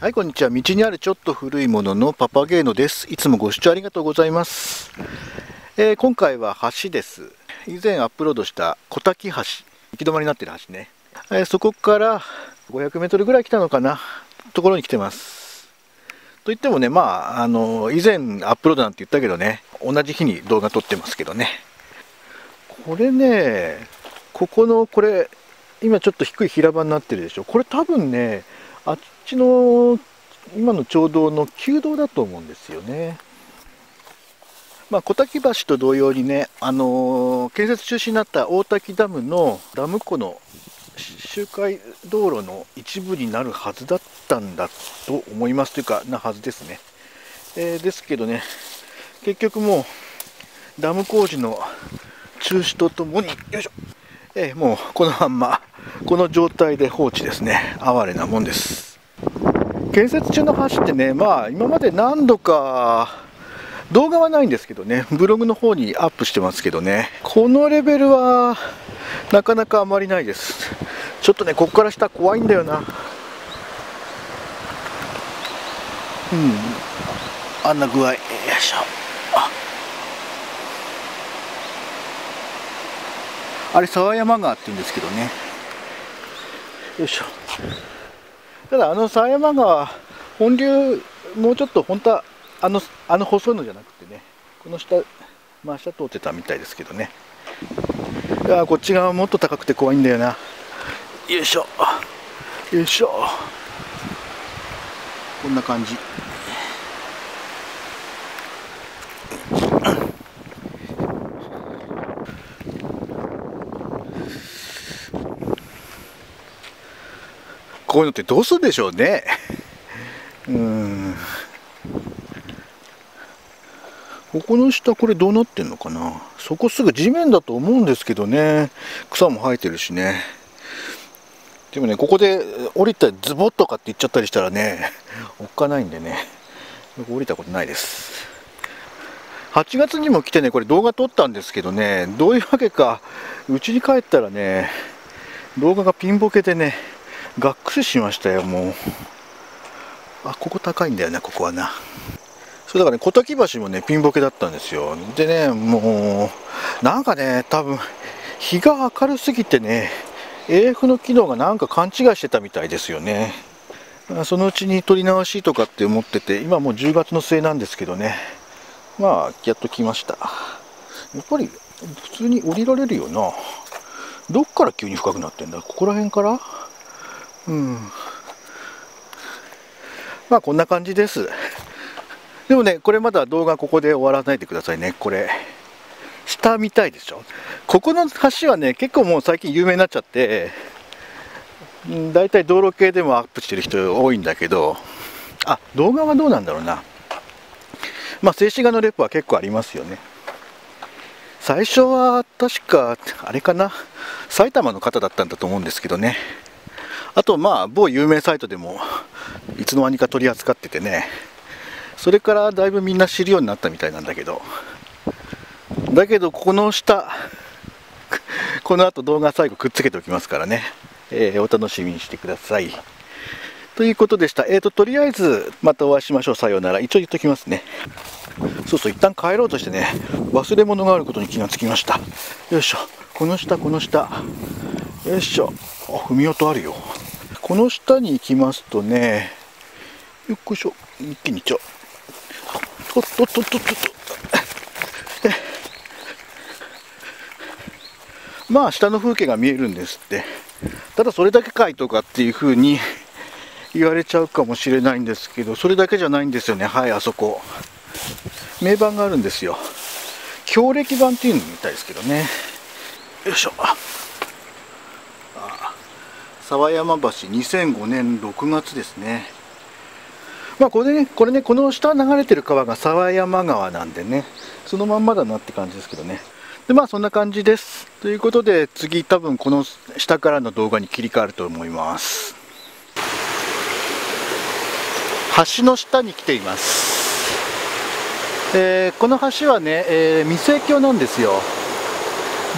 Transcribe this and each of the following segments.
はい、こんにちは。道にあるちょっと古いもののパパゲーノです。いつもご視聴ありがとうございます。えー今回は橋です。以前アップロードした小滝橋、行き止まりになってる橋ね。えーそこから500メートルぐらい来たのかな、ところに来てます。といってもね、まあ、あの、以前アップロードなんて言ったけどね、同じ日に動画撮ってますけどね。これね、ここの、これ、今ちょっと低い平場になってるでしょ。これ多分ね、あっちの今の町道の旧道だと思うんですよね。まあ、小滝橋と同様にね、あのー建設中止になった大滝ダムのダム湖の周回道路の一部になるはずだったんだと思いますというかなはずですね。えーですけどね、結局もうダム工事の中止とともに、よいしょ、えーもうこのまんま、この状態で放置ですね。哀れなもんです。建設中の橋ってね、まあ今まで何度か、動画はないんですけどね、ブログの方にアップしてますけどね、このレベルはなかなかあまりないです。ちょっとね、ここから下怖いんだよな。うん。あんな具合。よいしょ。あれ沢山川って言うんですけどねよいしょただあの狭山川本流もうちょっと本当はあのあの細いのじゃなくてねこの下真下通ってたみたいですけどね。いやこっち側もっと高くて怖いんだよな。よいしょ。よいしょ。こんな感じ。こういうのってどうするんでしょうね。うん。ここの下、これどうなってんのかなそこすぐ地面だと思うんですけどね。草も生えてるしね。でもね、ここで降りたらズボッとかって言っちゃったりしたらね、おっかないんでね。降りたことないです。8月にも来てね、これ動画撮ったんですけどね、どういうわけか、家に帰ったらね、動画がピンボケでね、がっくりしましたよ、もう。あ、ここ高いんだよね、ここはな。それだからね、小滝橋もね、ピンボケだったんですよ。でね、もう、なんかね、多分、日が明るすぎてね、AF の機能がなんか勘違いしてたみたいですよね。そのうちに撮り直しとかって思ってて、今もう10月の末なんですけどね。まあ、やっと来ました。やっぱり、普通に降りられるよな。どっから急に深くなってんだ？ここら辺から？うん。まあこんな感じです。でもね、これまだ動画ここで終わらないでくださいね。これ、下見たいでしょ？ここの橋はね、結構もう最近有名になっちゃって、うん大体道路系でもアップしてる人多いんだけど、あ、動画はどうなんだろうな。まあ静止画のレポは結構ありますよね。最初は確か、あれかな、埼玉の方だったんだと思うんですけどね。あとまあ某有名サイトでも いつの間にか取り扱っててね。それからだいぶみんな知るようになったみたいなんだけど。だけどこの下 この後動画最後くっつけておきますからね、えーお楽しみにしてください。ということでした。えーととりあえずまたお会いしましょう。さようなら。一応言っときますね。そうそう一旦帰ろうとしてね忘れ物があることに気がつきました。よいしょ。この下この下。よいしょ。あ踏み音あるよ。この下に行きますとねよっこいしょ一気に行っちゃおう。とっとっとっとっとっと。え。まあ下の風景が見えるんですって。ただそれだけかいとかっていう風に言われちゃうかもしれないんですけどそれだけじゃないんですよね。はいあそこ。名板があるんですよ。強力板っていうのみたいですけどね。よいしょ。沢山橋2005年6月ですね。まあこれねこれねこの下流れてる川が沢山川なんでねそのまんまだなって感じですけどね。でまあそんな感じです。ということで次多分この下からの動画に切り替わると思います。橋の下に来ています、えーこの橋はね、えー未成橋なんですよ。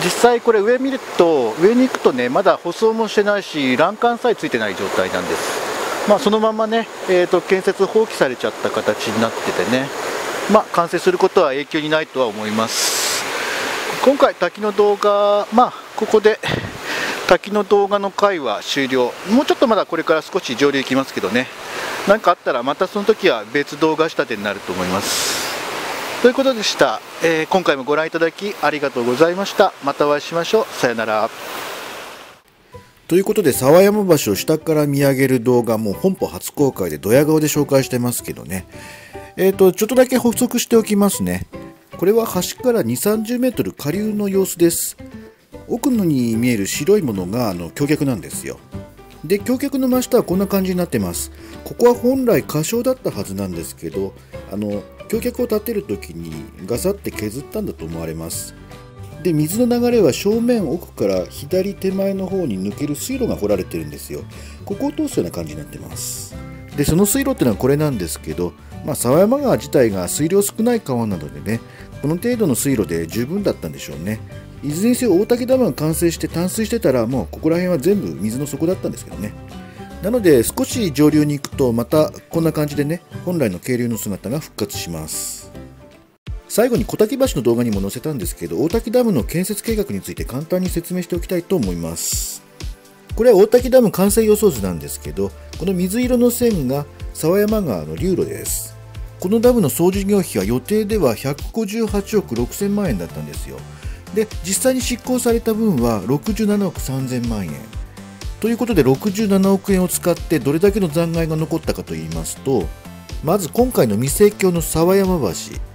実際これ上見ると上に行くとねまだ舗装もしてないし欄干さえついてない状態なんです。まあ、そのままね、えーと、建設放棄されちゃった形になっててね、まあ、完成することは影響にないとは思います。今回滝の動画まあここで滝の動画の回は終了。もうちょっとまだこれから少し上流行きますけどね。何かあったらまたその時は別動画仕立てになると思います。ということでした、えー、今回もご覧いただきありがとうございましたまたお会いしましょうさよならということで、沢山橋を下から見上げる動画も本邦初公開でドヤ顔で紹介してますけどね。えっ、ー、と、ちょっとだけ補足しておきますね。これは橋から2、30メートル下流の様子です。奥のに見える白いものがあの橋脚なんですよ。で、橋脚の真下はこんな感じになってます。ここは本来歌唱だったはずなんですけど、あの、橋脚を立てる時にガサって削ったんだと思われます。で水の流れは正面奥から左手前の方に抜ける水路が掘られてるんですよここを通すような感じになってますでその水路っていうのはこれなんですけど、まあ、沢山川自体が水量少ない川なのでねこの程度の水路で十分だったんでしょうねいずれにせよ大竹ダムが完成して淡水してたらもうここら辺は全部水の底だったんですけどね。なので少し上流に行くとまたこんな感じでね本来の渓流の姿が復活します。最後に小滝橋の動画にも載せたんですけど大滝ダムの建設計画について簡単に説明しておきたいと思います。これは大滝ダム完成予想図なんですけどこの水色の線が沢山川の流路です。このダムの総事業費は予定では158億6000万円だったんですよ。で実際に執行された分は67億3000万円ということで67億円を使ってどれだけの残骸が残ったかといいますとまず今回の未成橋の沢山橋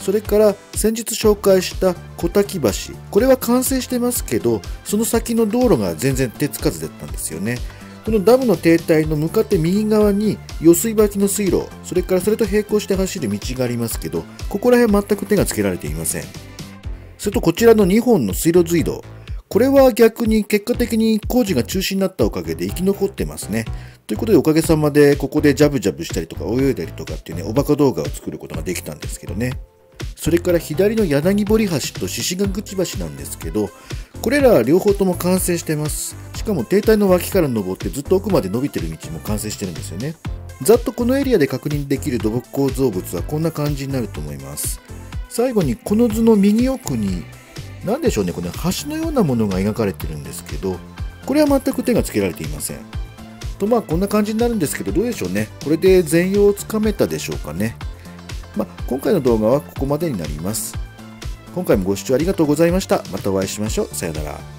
それから先日紹介した小滝橋これは完成してますけどその先の道路が全然手つかずだったんですよね。このダムの堤体の向かって右側に余水履きの水路それからそれと並行して走る道がありますけどここら辺全く手がつけられていません。それとこちらの2本の水路隧道これは逆に結果的に工事が中止になったおかげで生き残ってますね。ということでおかげさまでここでジャブジャブしたりとか泳いだりとかっていうね、おバカ動画を作ることができたんですけどね。それから左の柳堀橋と獅子ヶ口橋なんですけどこれら両方とも完成してますしかも堤体の脇から登ってずっと奥まで伸びてる道も完成してるんですよねざっとこのエリアで確認できる土木構造物はこんな感じになると思います最後にこの図の右奥に何でしょうねこれ橋のようなものが描かれてるんですけどこれは全く手がつけられていませんとまあこんな感じになるんですけどどうでしょうねこれで全容をつかめたでしょうかねまあ、今回の動画はここまでになります。今回もご視聴ありがとうございました。またお会いしましょう。さよなら。